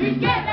together.